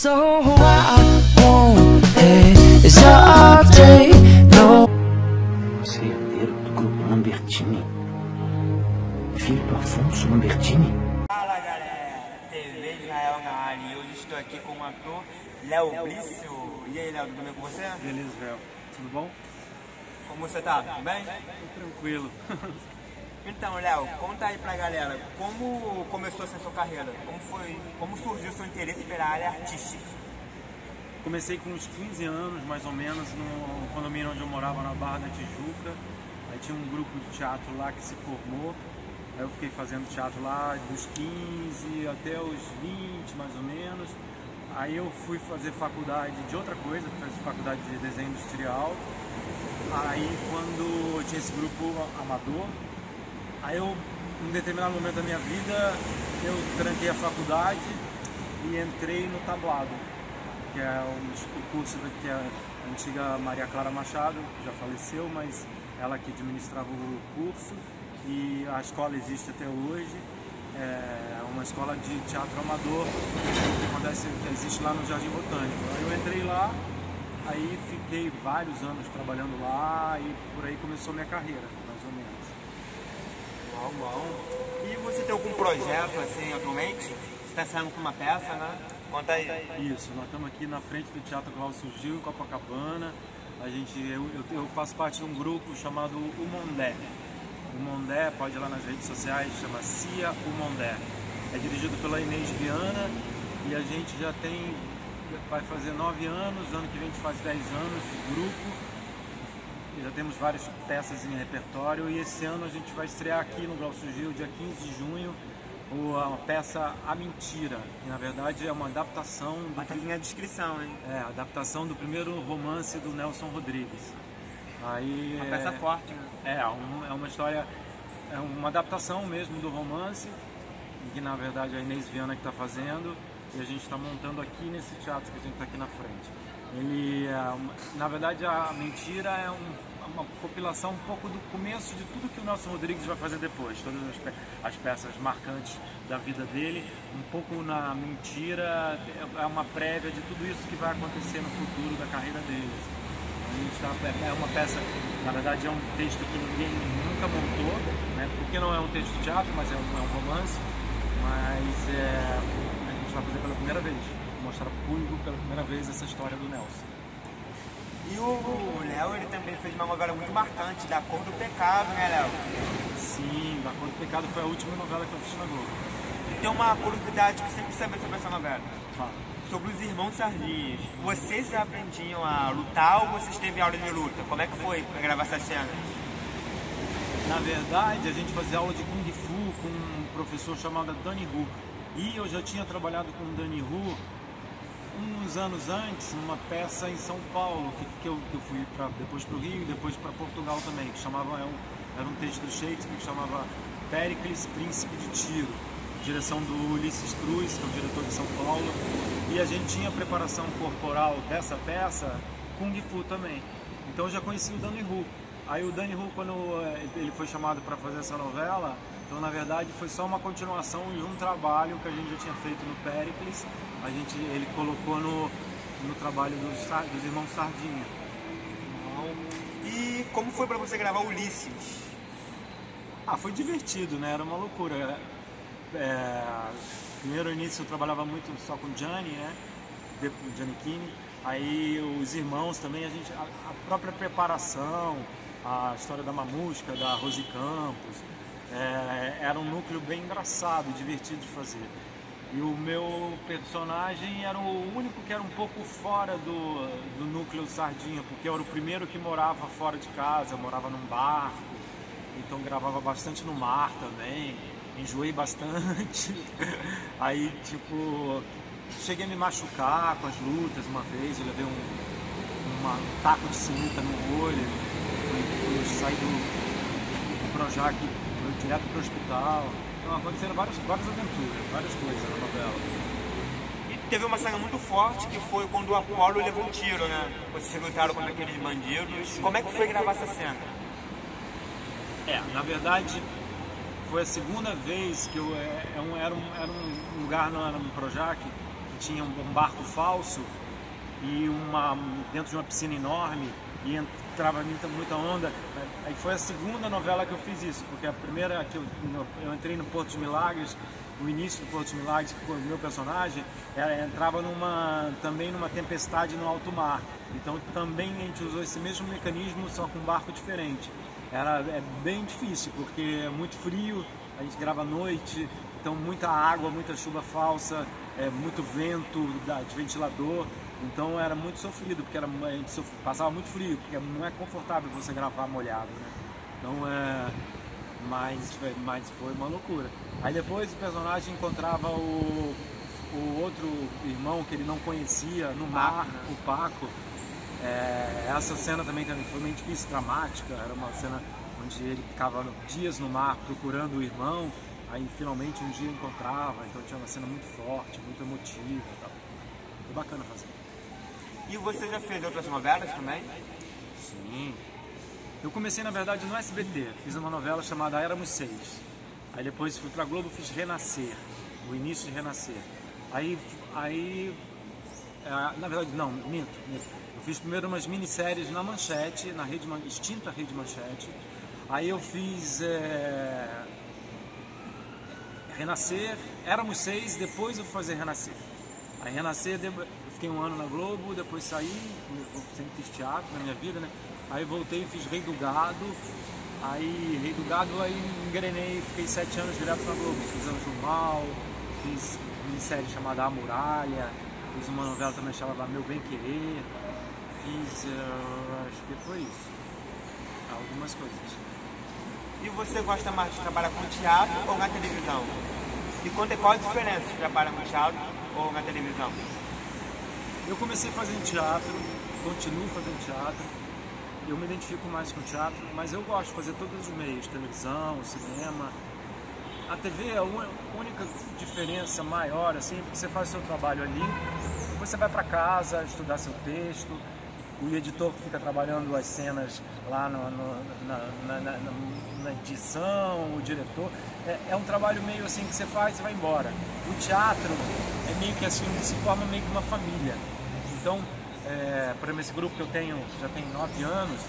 So I won't hesitate, no. Você é herdeiro do grupo Lambertini? Filho do Afonso Lambertini? Fala galera, TV Israel na área e hoje estou aqui com o ator Léo Blício. E aí Léo, tudo bem com você? Beleza, Israel. Tudo bom? Como você tá? Tudo bem? Tranquilo. Então Léo, conta aí pra galera, como começou essa sua carreira? Como foi, como surgiu seu interesse pela área artística? Comecei com uns 15 anos, mais ou menos, no condomínio onde eu morava, na Barra da Tijuca. Aí tinha um grupo de teatro lá que se formou. Aí eu fiquei fazendo teatro lá dos 15 até os 20, mais ou menos. Aí eu fui fazer faculdade de outra coisa, fiz faculdade de desenho industrial. Aí quando tinha esse grupo amador, aí eu, em determinado momento da minha vida, eu tranquei a faculdade e entrei no tablado, que é um, o curso da, que a antiga Maria Clara Machado, que já faleceu, mas ela que administrava o curso e a escola existe até hoje. É uma escola de teatro amador que, acontece, que existe lá no Jardim Botânico. Aí eu entrei lá, aí fiquei vários anos trabalhando lá e por aí começou minha carreira, mais ou menos. Uau. E você tem algum projeto assim atualmente? Você está saindo com uma peça, né? Conta aí. Isso, nós estamos aqui na frente do Teatro Glaucio Gil, em Copacabana. A gente, eu, eu, eu faço parte de um grupo chamado O Mondé. O Mondé, pode ir lá nas redes sociais, chama Cia O Mondé. É dirigido pela Inês Viana e a gente já tem, vai fazer nove anos, ano que vem a gente faz dez anos de grupo. E já temos várias peças em repertório e esse ano a gente vai estrear aqui no Glaucio Gil, dia 15 de junho, a peça A Mentira, que na verdade é uma adaptação do, Mas tá aqui na descrição, hein? é, adaptação do primeiro romance do Nelson Rodrigues. Aí, Uma é, peça forte, né? é, um- é uma história, é uma adaptação mesmo do romance, que na verdade é a Inês Viana que está fazendo, e a gente está montando aqui nesse teatro que a gente está aqui na frente. Ele, é na verdade, a mentira é um- uma compilação um pouco do começo de tudo que o Nelson Rodrigues vai fazer depois, todas as, pe- as peças marcantes da vida dele, um pouco na mentira, é uma prévia de tudo isso que vai acontecer no futuro da carreira gente tá, é uma peça, na verdade é um texto que ninguém nunca montou, né? porque não é um texto de teatro, mas é um, é um romance, mas é, a gente vai fazer pela primeira vez, mostrar para o público pela primeira vez essa história do Nelson. E o Léo, ele também fez uma novela muito marcante, da Cor do Pecado, né, Léo? Sim, Da Cor do Pecado foi a última novela que eu fiz na Globo. E tem uma curiosidade que eu sempre saber sobre essa novela. Fala. Sobre os irmãos Sardinhas. Vocês já aprendiam a lutar ou vocês teve aula de luta? Como é que foi pra gravar essa cena? Na verdade, a gente fazia aula de Kung Fu com um professor chamado Danny Hu. E eu já tinha trabalhado com o Danny Hu uns anos antes, numa peça em São Paulo, que, que, eu, que eu fui pra, depois para o Rio e depois para Portugal também, que chamava, é um- era um texto do Shakespeare que chamava Péricles, Príncipe de Tiro, direção do Ulisses Cruz, que é o diretor de São Paulo. E a gente tinha preparação corporal dessa peça, Kung Fu também. Então eu já conheci o Danny Hu. Aí o Danny Hu, quando eh, ele foi chamado para fazer essa novela, então na verdade foi só uma continuação de um trabalho que a gente já tinha feito no Péricles. A gente, ele colocou no, no trabalho dos, dos irmãos Sardinha. E como foi pra você gravar Ulisses? Ah, foi divertido, né? Era uma loucura. É, primeiro início eu trabalhava muito só com o Gianni, né? Depois Gianni Kini. Aí os irmãos também, a gente, a, a própria preparação, a história da mamusca, da Rose Campos, é, era um núcleo bem engraçado, divertido de fazer. E o meu personagem era o único que era um pouco fora do, do núcleo Sardinha, porque eu era o primeiro que morava fora de casa, morava num barco, então gravava bastante no mar também, enjoei bastante. Aí, tipo, cheguei a me machucar com as lutas uma vez, eu levei um, um taco de sinuca no olho, fui, fui do, do Projac direto pro hospital. Então aconteceram várias, várias aventuras, várias coisas na novela. E teve uma cena muito forte que foi quando o Apolo levou um tiro, né? Vocês lutaram contra aqueles bandidos. Como é que foi gravar essa cena? É, na verdade, foi a segunda vez que eu é, é um- era, um, era um lugar no, no Projac tinha um barco falso e uma dentro de uma piscina enorme e entrava muita, muita onda. Aí foi a segunda novela que eu fiz isso, porque a primeira que eu, eu entrei no Porto de Milagres, o início do Porto de Milagres, que foi o meu personagem, era, entrava numa, também numa tempestade no alto mar. Então também a gente usou esse mesmo mecanismo, só com um barco diferente. Era é bem difícil, porque é muito frio, a gente grava à noite, então muita água, muita chuva falsa, é, muito vento da, de ventilador. Então era muito sofrido, porque era, a gente passava muito frio, porque não é confortável você gravar molhado, né? Então é. Mas, mas foi uma loucura. Aí depois o personagem encontrava o, o outro irmão que ele não conhecia no mar, o Paco. É, essa cena também, também foi meio difícil, dramática. Era uma cena onde ele ficava dias no mar procurando o irmão. Aí finalmente um dia encontrava, então tinha uma cena muito forte, muito emotiva. Tal. Foi bacana fazer. E você já fez outras novelas também? Sim. Eu comecei, na verdade, no SBT. Fiz uma novela chamada Éramos Seis. Aí depois fui pra Globo fiz Renascer, o início de Renascer. Aí, aí é, na verdade, não, minto, minto. Eu fiz primeiro umas minisséries na Manchete, na rede, extinta Rede Manchete. Aí eu fiz é, Renascer, Éramos Seis, depois eu fui fazer Renascer. Aí Renascer, fiquei um ano na Globo, depois saí, sempre fiz teatro na minha vida, né? Aí voltei e fiz Rei do Gado, aí Rei do Gado, aí engrenei, fiquei sete anos direto na Globo, fiz Anjo Mal, fiz minissérie chamada A Muralha, fiz uma novela também chamada Meu Bem Querer, fiz, uh, acho que foi isso, algumas coisas. E você gosta mais de trabalhar com teatro ou na televisão? E qual a diferença de trabalhar com teatro ou na televisão? Eu comecei fazendo teatro, continuo fazendo teatro. Eu me identifico mais com teatro, mas eu gosto de fazer todos os meios, televisão, cinema. A TV, a única diferença maior, assim, é que você faz o seu trabalho ali, você vai para casa estudar seu texto, o editor que fica trabalhando as cenas lá no, no, na, na, na, na, edição, o diretor. É, é, um trabalho meio assim que você faz e vai embora. O teatro é meio que assim, se forma meio que uma família. Então, é, por exemplo, esse grupo que eu tenho, já tem nove anos,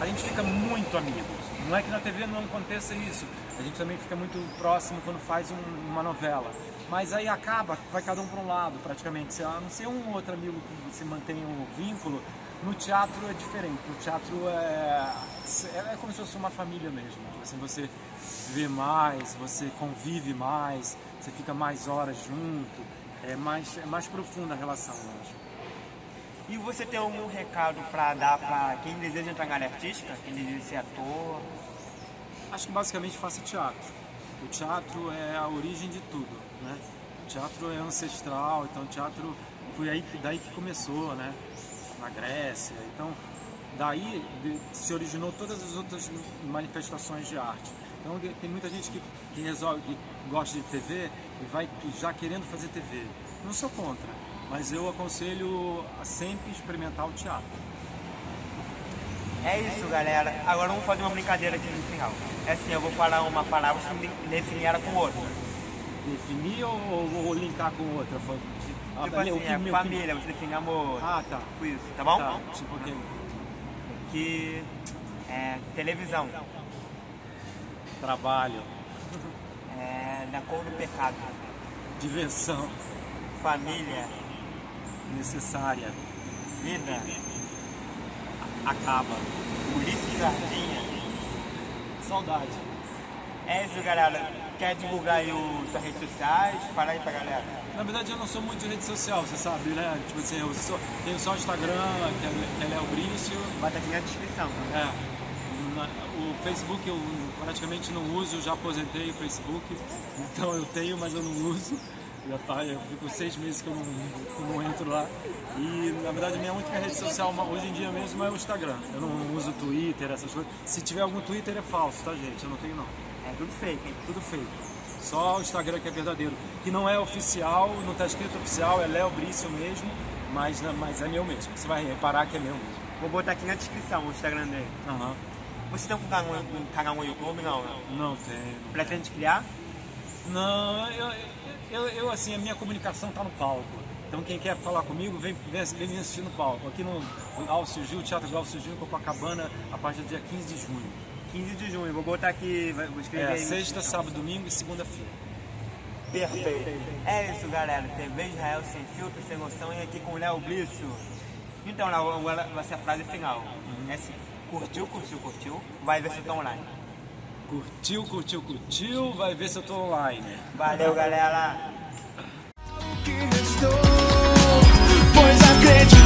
a gente fica muito amigo. Não é que na TV não aconteça isso, a gente também fica muito próximo quando faz um, uma novela. Mas aí acaba, vai cada um para um lado praticamente. A não ser um outro amigo que você mantém o vínculo, no teatro é diferente. No teatro é, é como se fosse uma família mesmo. Assim, você vê mais, você convive mais, você fica mais horas junto. É mais, é mais profunda a relação, eu acho. E você tem algum recado para dar para quem deseja entrar na área artística, quem deseja ser ator? Acho que basicamente faça teatro. O teatro é a origem de tudo, né? O teatro é ancestral, então o teatro foi aí daí que começou, né? Na Grécia. Então, daí se originou todas as outras manifestações de arte. Então tem muita gente que, que resolve, que gosta de TV e vai já querendo fazer TV. Não sou contra mas eu aconselho a sempre experimentar o teatro. É isso, galera. Agora vamos fazer uma brincadeira aqui no final. É assim, eu vou falar uma palavra e definir ela com outra. Definir ou, ou linkar com outra? Ah, tipo assim, que, é meu, família, que... você define amor. Ah, tá. Tipo isso, tá bom? Tá, tipo que... Que... É, televisão. Trabalho. É, da cor do pecado. Diversão. Família necessária. Vida acaba. Ulisses Sardinha. Saudade. É isso, galera. Quer divulgar aí os, suas redes sociais? Fala aí pra galera. Na verdade, eu não sou muito de rede social, você sabe, né? Tipo assim, eu sou, tenho só o Instagram, que é, que é Léo Brício. Estar aqui na descrição. Né? É. O Facebook eu praticamente não uso, já aposentei o Facebook, então eu tenho, mas eu não uso. Já tá, eu fico seis meses que eu não, que não entro lá. E na verdade minha única rede social hoje em dia mesmo é o Instagram. Eu não uso Twitter, essas coisas. Se tiver algum Twitter é falso, tá gente? Eu não tenho não. É tudo fake, hein? Tudo fake. Só o Instagram que é verdadeiro. Que não é oficial, não tá escrito oficial, é Léo Brício mesmo, mas, mas é meu mesmo. Você vai reparar que é meu mesmo. Vou botar aqui na descrição o Instagram dele. Aham. Você tem um canal, um canal no YouTube, não? Não tem. Pretende criar? Não, eu, eu, eu, assim, a minha comunicação está no palco. Então quem quer falar comigo, vem, vem, vem me assistir no palco. Aqui no Alcio Gil, Teatro Alcio Gil, Copacabana, a partir do dia 15 de junho. 15 de junho, vou botar aqui, vou escrever É, aí. sexta, sábado, domingo e segunda-feira. Perfeito. É isso, galera. TV Israel sem filtro, sem noção e aqui com o Léo Blisso. Então, Léo, agora vai ser a frase final. É assim, curtiu, curtiu, curtiu, vai ver se tá online. Curtiu, curtiu, curtiu, vai ver se eu tô online. Valeu, galera. que restou, pois acredito